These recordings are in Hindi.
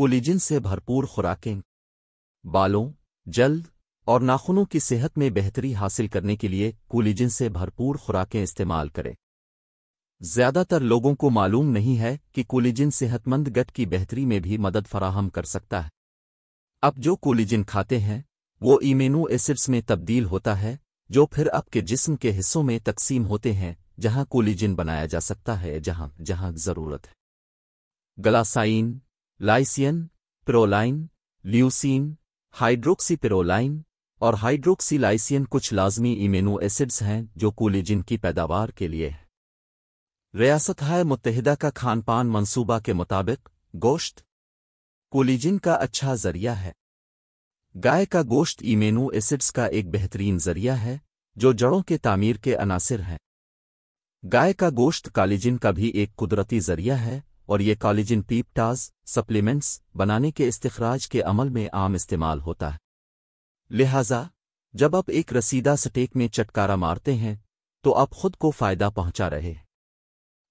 कोलिजिन से भरपूर खुराकें। बालों, जल्द और नाखूनों की सेहत में बेहतरी हासिल करने के लिए कोलिजिन से भरपूर खुराकें इस्तेमाल करें। ज़्यादातर लोगों को मालूम नहीं है कि कोलिजिन सेहतमंद गट की बेहतरी में भी मदद फराहम कर सकता है। अब जो कोलिजिन खाते हैं, वो इमेनो एसिड्स में तब्दील होता है, जो फिर आपके जिस्म के हिस्सों में तकसीम होते हैं, जहाँ कोलिजिन बनाया जा सकता है, जहाँ जहाँ ज़रूरत है। गलासाइन लाइसियन प्रोलाइन ल्यूसीन हाइड्रोक्सीपिरोलाइन और हाइड्रोक्सीलाइसियन कुछ लाजमी इमेनो एसिड्स हैं जो कोलिजिन की पैदावार के लिए है। रियासत है मुतहदा का खान पान मनसूबा के मुताबिक गोश्त। कोलिजिन का अच्छा ज़रिया है। गाय का गोश्त इमेनो एसिड्स का एक बेहतरीन ज़रिया है, जो जड़ों के तामीर के अनासिर हैं। गाय का गोश्त कालिजिन का भी एक कुदरती ज़रिया है और ये कॉलिजिन पीपटाज, सप्लीमेंट्स, बनाने के इस्तखराज के अमल में आम इस्तेमाल होता है। लिहाजा, जब आप एक रसीदा स्टेक में चटकारा मारते हैं तो आप खुद को फ़ायदा पहुँचा रहे हैं।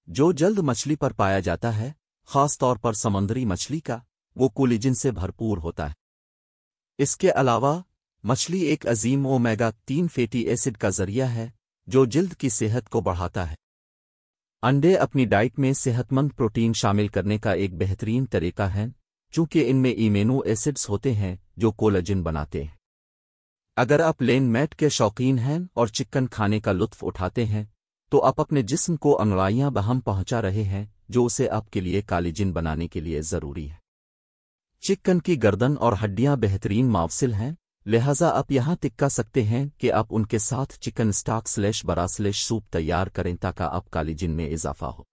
जो जल्द मछली पर पाया जाता है, खास तौर पर समुद्री मछली का, वो कोलिजिन से भरपूर होता है। इसके अलावा, मछली एक अजीम ओमेगा तीन फैटी एसिड का ज़रिया है, जो जिल्द की सेहत को बढ़ाता है। अंडे अपनी डाइट में सेहतमंद प्रोटीन शामिल करने का एक बेहतरीन तरीका है, चूँकि इनमें इमेनो एसिड्स होते हैं, जो कोलाजिन बनाते हैं। अगर आप लेन मैट के शौकीन हैं और चिकन खाने का लुत्फ उठाते हैं तो आप अपने जिस्म को अंगड़ाइयाँ बहम पहुँचा रहे हैं, जो उसे आपके लिए कालीजिन बनाने के लिए ज़रूरी है। चिकन की गर्दन और हड्डियाँ बेहतरीन मावसिल हैं लिहाजा आप यहाँ टिक्का सकते हैं कि आप उनके साथ chicken stock slash broth slash soup तैयार करें ताकि आप कालीजिन में इजाफा हो।